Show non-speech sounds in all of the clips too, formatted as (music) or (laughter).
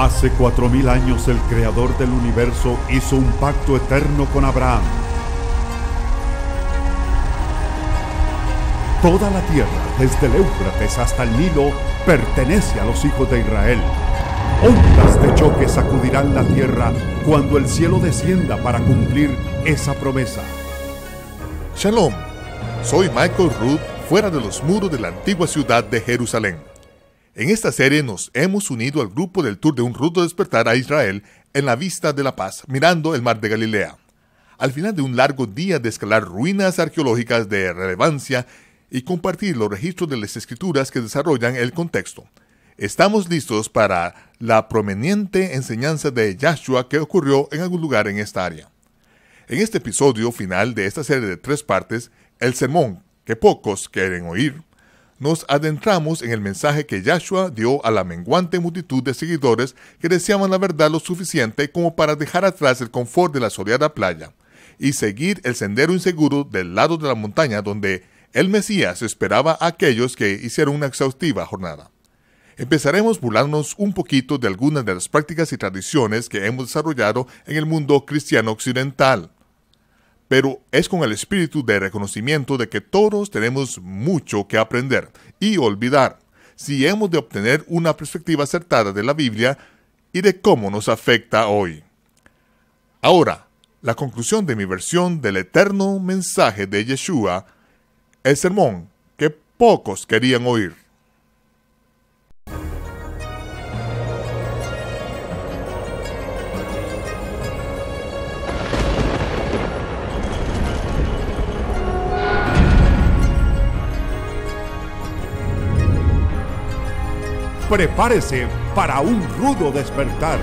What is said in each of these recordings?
Hace cuatro mil años el creador del universo hizo un pacto eterno con Abraham. Toda la tierra, desde el Éufrates hasta el Nilo, pertenece a los hijos de Israel. Ondas de choque sacudirán la tierra cuando el cielo descienda para cumplir esa promesa. Shalom, soy Michael Root, fuera de los muros de la antigua ciudad de Jerusalén. En esta serie nos hemos unido al grupo del Tour de un rudo despertar a Israel en la vista de la paz, mirando el mar de Galilea. Al final de un largo día de escalar ruinas arqueológicas de relevancia y compartir los registros de las escrituras que desarrollan el contexto, estamos listos para la prominente enseñanza de Yahshua que ocurrió en algún lugar en esta área. En este episodio final de esta serie de tres partes, el sermón que pocos quieren oír, nos adentramos en el mensaje que Yahshua dio a la menguante multitud de seguidores que deseaban la verdad lo suficiente como para dejar atrás el confort de la soleada playa y seguir el sendero inseguro del lado de la montaña donde el Mesías esperaba a aquellos que hicieron una exhaustiva jornada. Empezaremos burlándonos un poquito de algunas de las prácticas y tradiciones que hemos desarrollado en el mundo cristiano occidental pero es con el espíritu de reconocimiento de que todos tenemos mucho que aprender y olvidar si hemos de obtener una perspectiva acertada de la Biblia y de cómo nos afecta hoy. Ahora, la conclusión de mi versión del eterno mensaje de Yeshua, el sermón que pocos querían oír. Prepárese para un rudo despertar.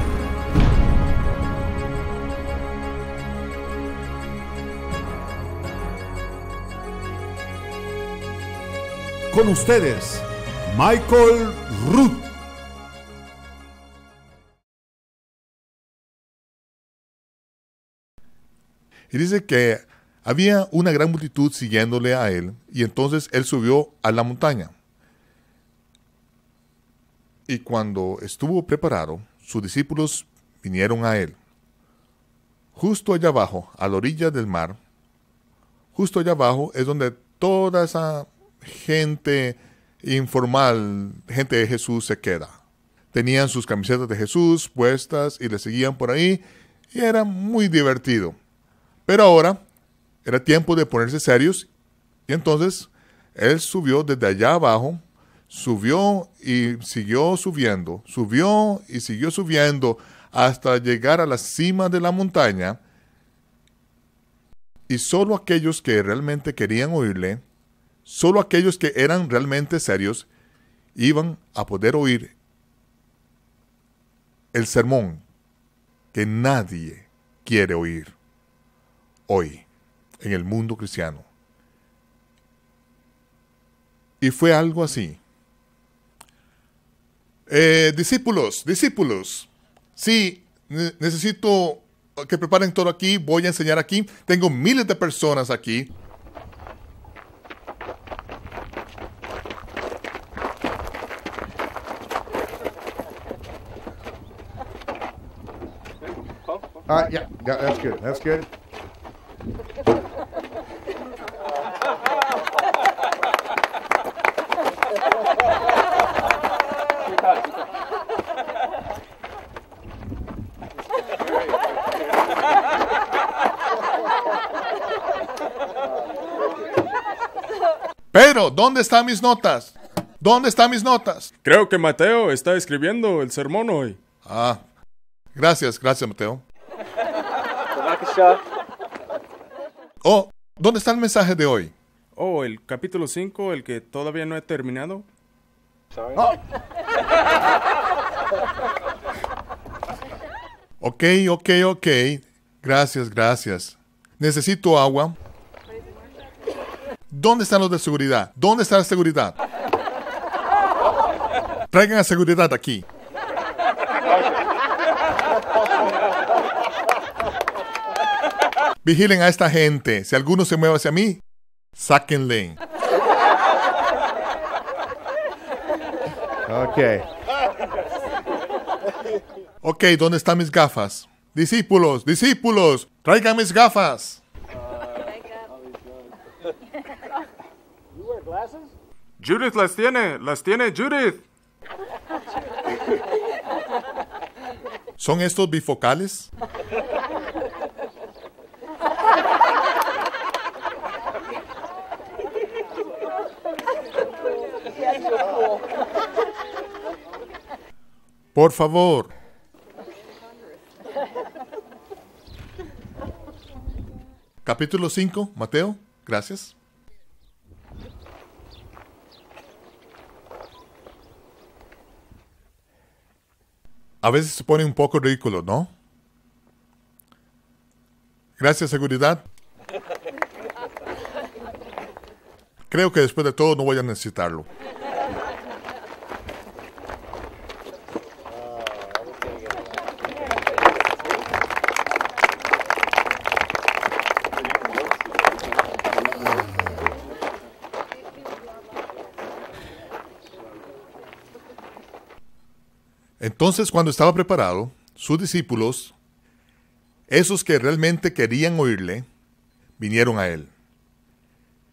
Con ustedes, Michael Root. Y dice que había una gran multitud siguiéndole a él, y entonces él subió a la montaña. Y cuando estuvo preparado, sus discípulos vinieron a él. Justo allá abajo, a la orilla del mar, justo allá abajo es donde toda esa gente informal, gente de Jesús se queda. Tenían sus camisetas de Jesús puestas y le seguían por ahí y era muy divertido. Pero ahora era tiempo de ponerse serios y entonces él subió desde allá abajo subió y siguió subiendo, subió y siguió subiendo hasta llegar a la cima de la montaña. Y solo aquellos que realmente querían oírle, solo aquellos que eran realmente serios, iban a poder oír el sermón que nadie quiere oír hoy en el mundo cristiano. Y fue algo así. Eh, discípulos, discípulos, sí, necesito que preparen todo aquí, voy a enseñar aquí. Tengo miles de personas aquí. Ah, yeah, yeah, that's good. That's good. Pero, ¿dónde están mis notas? ¿Dónde están mis notas? Creo que Mateo está escribiendo el sermón hoy. Ah, gracias, gracias Mateo. (laughs) Oh, ¿dónde está el mensaje de hoy? Oh, el capítulo 5, el que todavía no he terminado. Oh. Ok, ok, ok. Gracias, gracias. Necesito agua. ¿Dónde están los de seguridad? ¿Dónde está la seguridad? Traigan a seguridad aquí. Vigilen a esta gente. Si alguno se mueve hacia mí, sáquenle. Okay. Ok, ¿dónde están mis gafas? Discípulos, discípulos, traigan mis gafas. Judith las tiene, las tiene Judith. ¿Son estos bifocales? Por favor. Capítulo 5, Mateo, gracias. A veces se pone un poco ridículo, ¿no? Gracias, seguridad. Creo que después de todo no voy a necesitarlo. Entonces, cuando estaba preparado, sus discípulos, esos que realmente querían oírle, vinieron a él.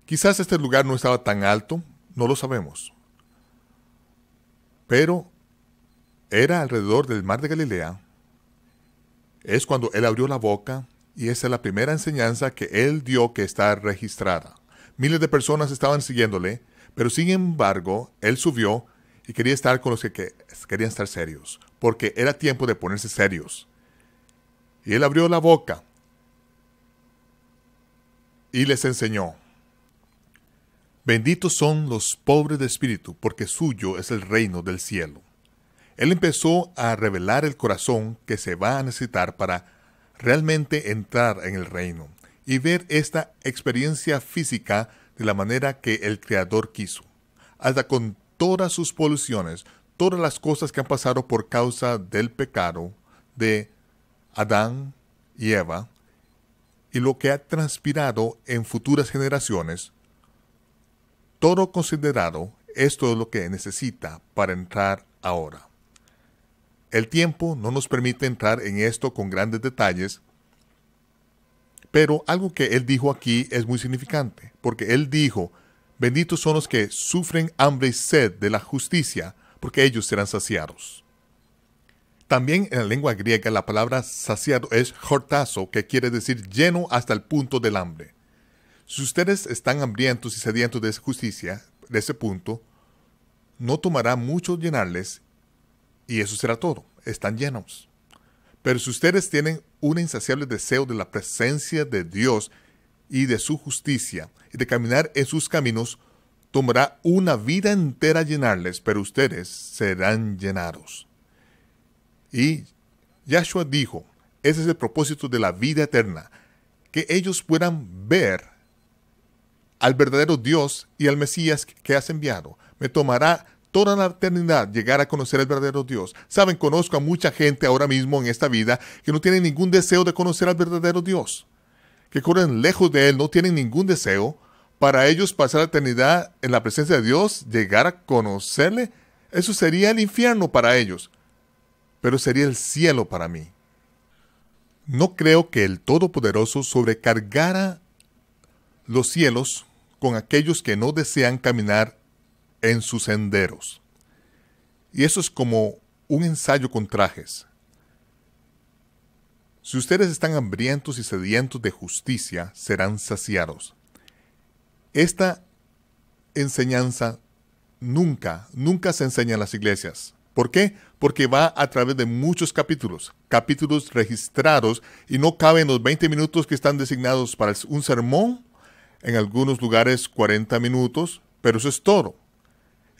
Quizás este lugar no estaba tan alto, no lo sabemos. Pero era alrededor del mar de Galilea. Es cuando él abrió la boca y esa es la primera enseñanza que él dio que está registrada. Miles de personas estaban siguiéndole, pero sin embargo, él subió y quería estar con los que, querían estar serios, porque era tiempo de ponerse serios. Y él abrió la boca y les enseñó. Benditos son los pobres de espíritu, porque suyo es el reino del cielo. Él empezó a revelar el corazón que se va a necesitar para realmente entrar en el reino y ver esta experiencia física de la manera que el Creador quiso, hasta todas sus poluciones, todas las cosas que han pasado por causa del pecado de Adán y Eva, y lo que ha transpirado en futuras generaciones, todo considerado, esto es lo que necesita para entrar ahora. El tiempo no nos permite entrar en esto con grandes detalles, pero algo que él dijo aquí es muy significante, porque él dijo, Benditos son los que sufren hambre y sed de la justicia, porque ellos serán saciados. También en la lengua griega la palabra saciado es hortazo, que quiere decir lleno hasta el punto del hambre. Si ustedes están hambrientos y sedientos de justicia, de ese punto, no tomará mucho llenarles y eso será todo, están llenos. Pero si ustedes tienen un insaciable deseo de la presencia de Dios y de su justicia y de caminar en sus caminos, tomará una vida entera llenarles, pero ustedes serán llenados. Y Yahshua dijo, ese es el propósito de la vida eterna, que ellos puedan ver al verdadero Dios y al Mesías que has enviado. Me tomará toda la eternidad llegar a conocer al verdadero Dios. Saben, conozco a mucha gente ahora mismo en esta vida que no tiene ningún deseo de conocer al verdadero Dios que corren lejos de Él, no tienen ningún deseo, para ellos pasar la eternidad en la presencia de Dios, llegar a conocerle, eso sería el infierno para ellos, pero sería el cielo para mí. No creo que el Todopoderoso sobrecargara los cielos con aquellos que no desean caminar en sus senderos. Y eso es como un ensayo con trajes. Si ustedes están hambrientos y sedientos de justicia, serán saciados. Esta enseñanza nunca, nunca se enseña en las iglesias. ¿Por qué? Porque va a través de muchos capítulos, capítulos registrados y no caben los 20 minutos que están designados para un sermón, en algunos lugares 40 minutos, pero eso es todo.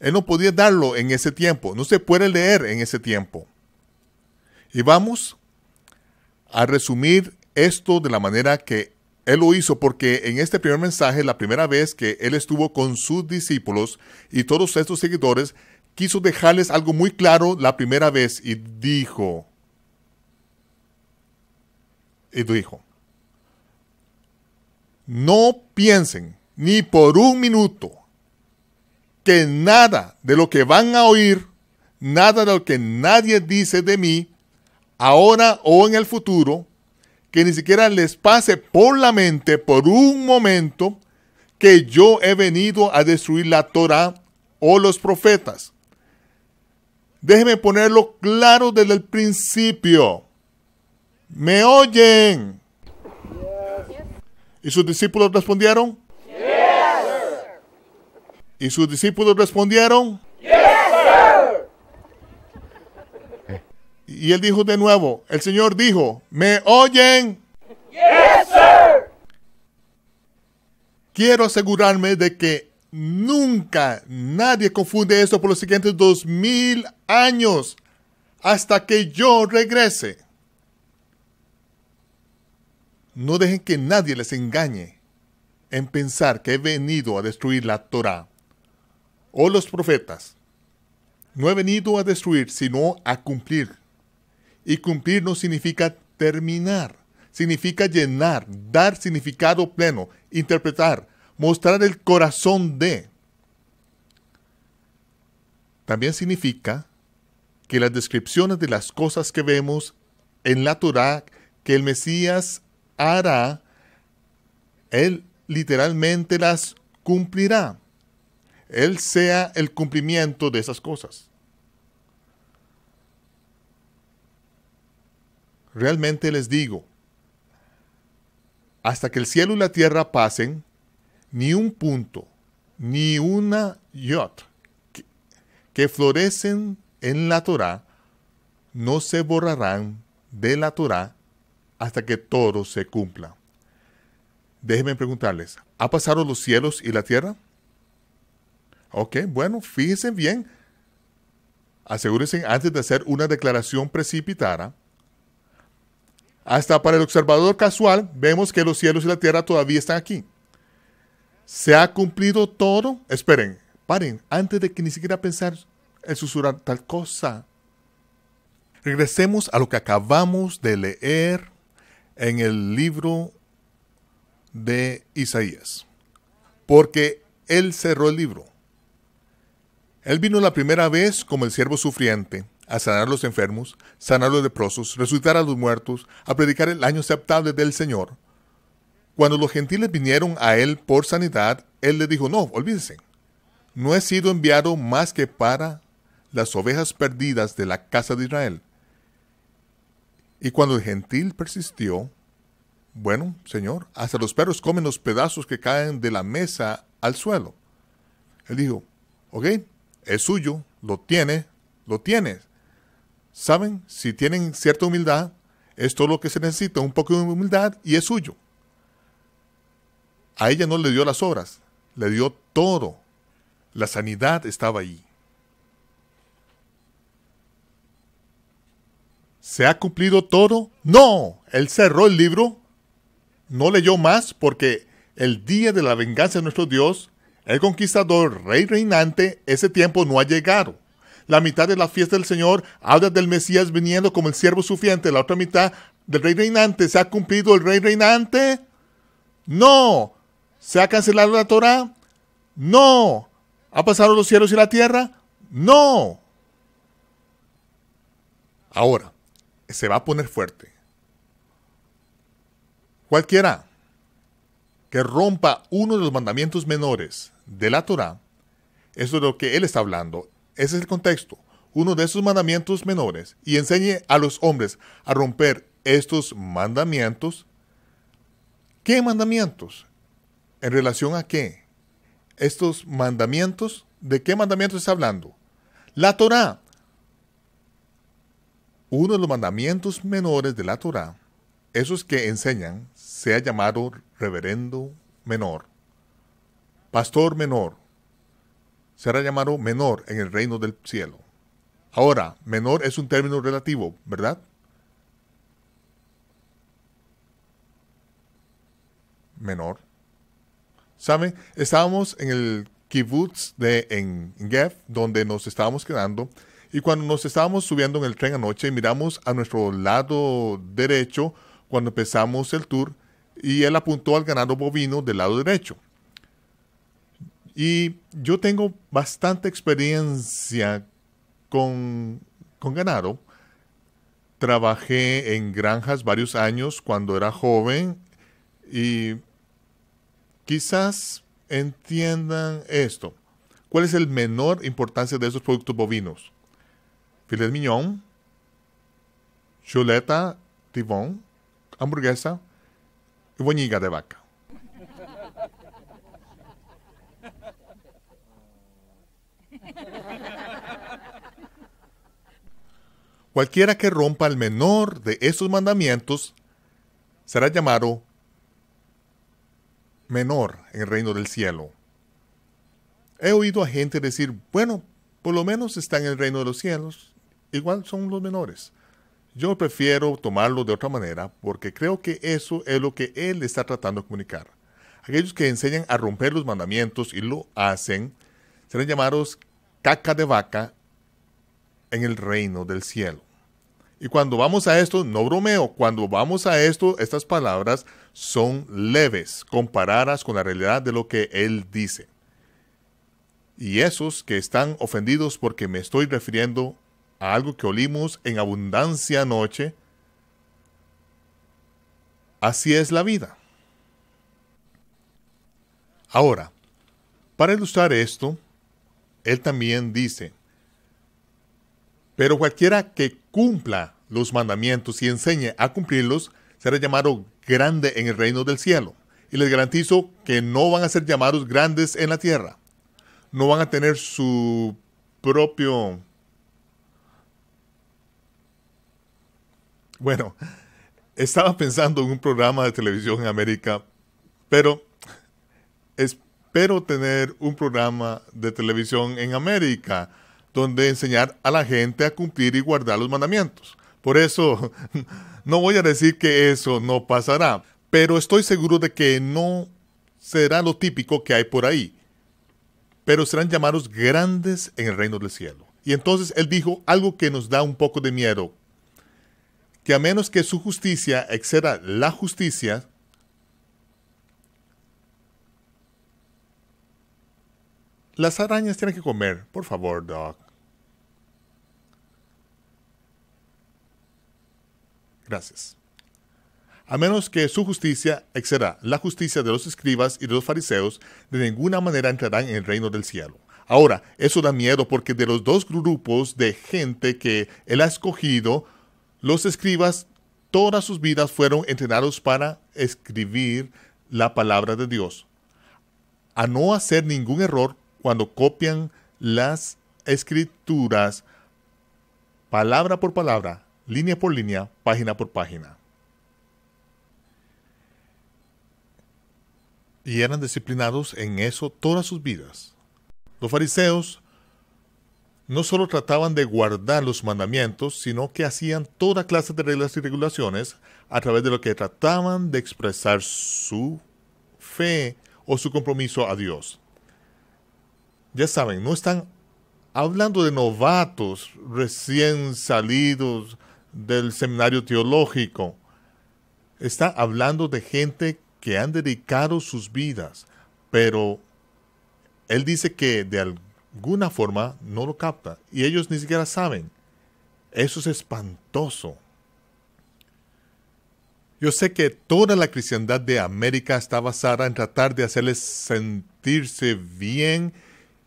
Él no podía darlo en ese tiempo, no se puede leer en ese tiempo. Y vamos a resumir esto de la manera que él lo hizo porque en este primer mensaje, la primera vez que él estuvo con sus discípulos y todos estos seguidores, quiso dejarles algo muy claro la primera vez y dijo, y dijo, no piensen ni por un minuto que nada de lo que van a oír, nada de lo que nadie dice de mí, ahora o en el futuro, que ni siquiera les pase por la mente por un momento que yo he venido a destruir la Torah o los profetas. Déjeme ponerlo claro desde el principio. ¿Me oyen? ¿Y sus discípulos respondieron? ¿Y sus discípulos respondieron? Y él dijo de nuevo, el Señor dijo, ¿me oyen? Quiero asegurarme de que nunca nadie confunde esto por los siguientes dos mil años hasta que yo regrese. No dejen que nadie les engañe en pensar que he venido a destruir la Torah o los profetas. No he venido a destruir, sino a cumplir. Y cumplir no significa terminar, significa llenar, dar significado pleno, interpretar, mostrar el corazón de. También significa que las descripciones de las cosas que vemos en la Torah que el Mesías hará, Él literalmente las cumplirá. Él sea el cumplimiento de esas cosas. Realmente les digo, hasta que el cielo y la tierra pasen, ni un punto, ni una yot que, florecen en la Torah no se borrarán de la Torah hasta que todo se cumpla. Déjenme preguntarles, ¿ha pasado los cielos y la tierra? Ok, bueno, fíjense bien. Asegúrense antes de hacer una declaración precipitada. Hasta para el observador casual vemos que los cielos y la tierra todavía están aquí. ¿Se ha cumplido todo? Esperen, paren, antes de que ni siquiera pensar en susurrar tal cosa. Regresemos a lo que acabamos de leer en el libro de Isaías. Porque Él cerró el libro. Él vino la primera vez como el siervo sufriente, a sanar a los enfermos, sanar a los leprosos, resucitar a los muertos, a predicar el año aceptable del Señor. Cuando los gentiles vinieron a Él por sanidad, Él les dijo, no, olvídense, no he sido enviado más que para las ovejas perdidas de la casa de Israel. Y cuando el gentil persistió, bueno, Señor, hasta los perros comen los pedazos que caen de la mesa al suelo. Él dijo, ok, es suyo, lo tiene, lo tiene. ¿Saben? Si tienen cierta humildad, es todo lo que se necesita, un poco de humildad y es suyo. A ella no le dio las obras, le dio todo. La sanidad estaba ahí. ¿Se ha cumplido todo? No, él cerró el libro, no leyó más porque el día de la venganza de nuestro Dios, el conquistador, rey reinante, ese tiempo no ha llegado. La mitad de la fiesta del Señor habla del Mesías viniendo como el siervo sufriente, la otra mitad del rey reinante. ¿Se ha cumplido el rey reinante? No. ¿Se ha cancelado la Torah? No. ¿Ha pasado los cielos y la tierra? No. Ahora, se va a poner fuerte. Cualquiera que rompa uno de los mandamientos menores de la Torah, eso es lo que él está hablando. Ese es el contexto. Uno de esos mandamientos menores y enseñe a los hombres a romper estos mandamientos. ¿Qué mandamientos? ¿En relación a qué? Estos mandamientos, ¿de qué mandamientos está hablando? La Torah uno de los mandamientos menores de la Torah, esos que enseñan, sea llamado reverendo menor, pastor menor, será llamado menor en el reino del cielo. Ahora, menor es un término relativo, ¿verdad? Menor. ¿Saben? Estábamos en el kibbutz de en Gef, donde nos estábamos quedando, y cuando nos estábamos subiendo en el tren anoche, miramos a nuestro lado derecho cuando empezamos el tour y él apuntó al ganado bovino del lado derecho. Y yo tengo bastante experiencia con, con ganado. trabajé en granjas varios años cuando era joven y quizás entiendan esto. ¿Cuál es el menor importancia de esos productos bovinos? Filet mignon, chuleta, tibón, hamburguesa y boñiga de vaca. Cualquiera que rompa el menor de esos mandamientos será llamado menor en el reino del cielo. He oído a gente decir, bueno, por lo menos está en el reino de los cielos, igual son los menores. Yo prefiero tomarlo de otra manera porque creo que eso es lo que él está tratando de comunicar. Aquellos que enseñan a romper los mandamientos y lo hacen serán llamados caca de vaca en el reino del cielo. Y cuando vamos a esto, no bromeo, cuando vamos a esto, estas palabras son leves comparadas con la realidad de lo que Él dice. Y esos que están ofendidos porque me estoy refiriendo a algo que olimos en abundancia anoche, así es la vida. Ahora, para ilustrar esto, Él también dice, pero cualquiera que cumpla los mandamientos y enseñe a cumplirlos, será llamado grande en el reino del cielo. Y les garantizo que no van a ser llamados grandes en la tierra. No van a tener su propio... Bueno, estaba pensando en un programa de televisión en América, pero espero tener un programa de televisión en América donde enseñar a la gente a cumplir y guardar los mandamientos. Por eso (laughs) no voy a decir que eso no pasará, pero estoy seguro de que no será lo típico que hay por ahí. Pero serán llamados grandes en el reino del cielo. Y entonces él dijo algo que nos da un poco de miedo, que a menos que su justicia exceda la justicia, las arañas tienen que comer. Por favor, Doc. Gracias. A menos que su justicia exceda la justicia de los escribas y de los fariseos, de ninguna manera entrarán en el reino del cielo. Ahora, eso da miedo porque de los dos grupos de gente que él ha escogido, los escribas todas sus vidas fueron entrenados para escribir la palabra de Dios, a no hacer ningún error cuando copian las escrituras palabra por palabra línea por línea, página por página. Y eran disciplinados en eso todas sus vidas. Los fariseos no solo trataban de guardar los mandamientos, sino que hacían toda clase de reglas y regulaciones a través de lo que trataban de expresar su fe o su compromiso a Dios. Ya saben, no están hablando de novatos recién salidos del seminario teológico. Está hablando de gente que han dedicado sus vidas, pero él dice que de alguna forma no lo capta y ellos ni siquiera saben. Eso es espantoso. Yo sé que toda la cristiandad de América está basada en tratar de hacerles sentirse bien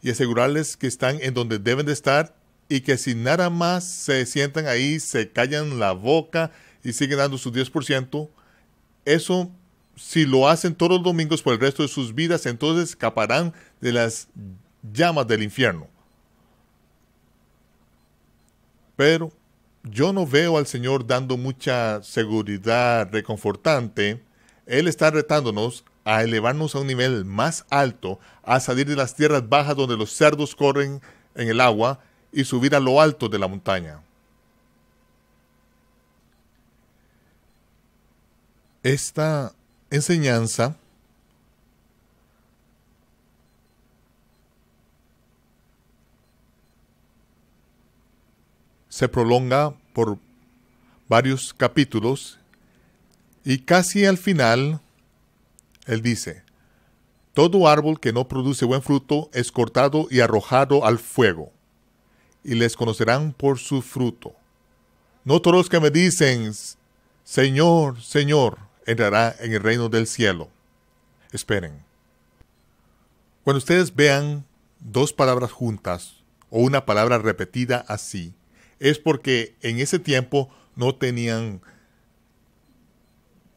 y asegurarles que están en donde deben de estar y que si nada más se sientan ahí, se callan la boca y siguen dando su 10%, eso si lo hacen todos los domingos por el resto de sus vidas, entonces escaparán de las llamas del infierno. Pero yo no veo al Señor dando mucha seguridad reconfortante. Él está retándonos a elevarnos a un nivel más alto, a salir de las tierras bajas donde los cerdos corren en el agua y subir a lo alto de la montaña. Esta enseñanza se prolonga por varios capítulos y casi al final él dice, todo árbol que no produce buen fruto es cortado y arrojado al fuego y les conocerán por su fruto. No todos los que me dicen, Señor, Señor, entrará en el reino del cielo. Esperen. Cuando ustedes vean dos palabras juntas o una palabra repetida así, es porque en ese tiempo no tenían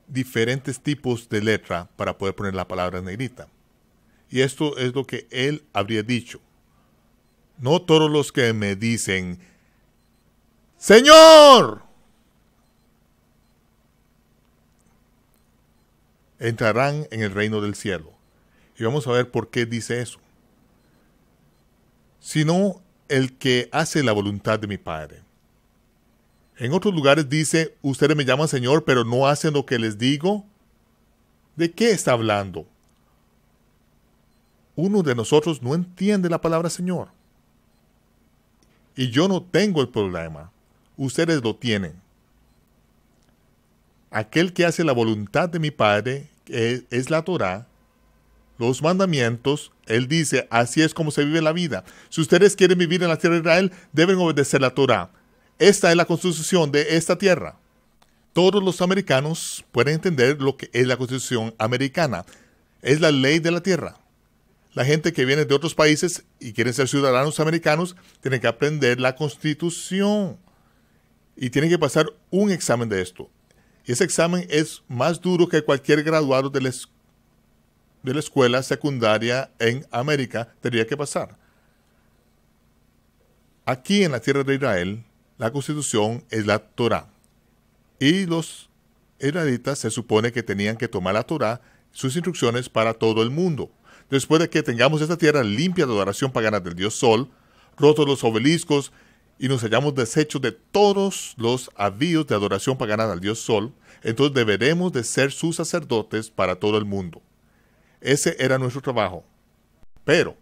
diferentes tipos de letra para poder poner la palabra en negrita. Y esto es lo que él habría dicho. No todos los que me dicen, Señor, entrarán en el reino del cielo. Y vamos a ver por qué dice eso. Sino el que hace la voluntad de mi Padre. En otros lugares dice, ustedes me llaman Señor, pero no hacen lo que les digo. ¿De qué está hablando? Uno de nosotros no entiende la palabra Señor. Y yo no tengo el problema. Ustedes lo tienen. Aquel que hace la voluntad de mi Padre, que es la Torah, los mandamientos, Él dice, así es como se vive la vida. Si ustedes quieren vivir en la tierra de Israel, deben obedecer la Torah. Esta es la constitución de esta tierra. Todos los americanos pueden entender lo que es la constitución americana. Es la ley de la tierra. La gente que viene de otros países y quieren ser ciudadanos americanos tienen que aprender la constitución y tienen que pasar un examen de esto. Y ese examen es más duro que cualquier graduado de la, escuela secundaria en América tendría que pasar. Aquí en la tierra de Israel, la constitución es la Torah. Y los israelitas se supone que tenían que tomar la Torah, sus instrucciones para todo el mundo. Después de que tengamos esta tierra limpia de adoración pagana del dios Sol, rotos los obeliscos y nos hayamos deshecho de todos los avíos de adoración pagana al dios Sol, entonces deberemos de ser sus sacerdotes para todo el mundo. Ese era nuestro trabajo. Pero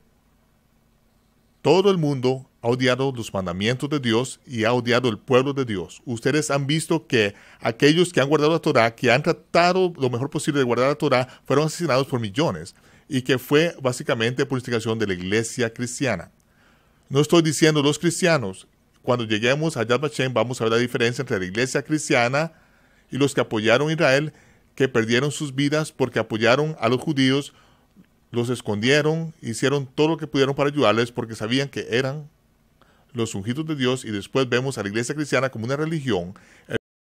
todo el mundo ha odiado los mandamientos de Dios y ha odiado el pueblo de Dios. Ustedes han visto que aquellos que han guardado la Torah, que han tratado lo mejor posible de guardar la Torah, fueron asesinados por millones y que fue básicamente por instigación de la iglesia cristiana. No estoy diciendo los cristianos. Cuando lleguemos a Yad Vashem vamos a ver la diferencia entre la iglesia cristiana y los que apoyaron a Israel, que perdieron sus vidas porque apoyaron a los judíos, los escondieron, hicieron todo lo que pudieron para ayudarles porque sabían que eran los ungidos de Dios y después vemos a la iglesia cristiana como una religión,